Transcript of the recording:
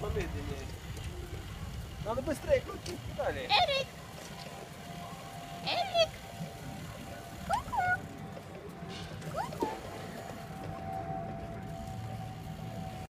Надо помедленнее. Надо быстрее крутить педали.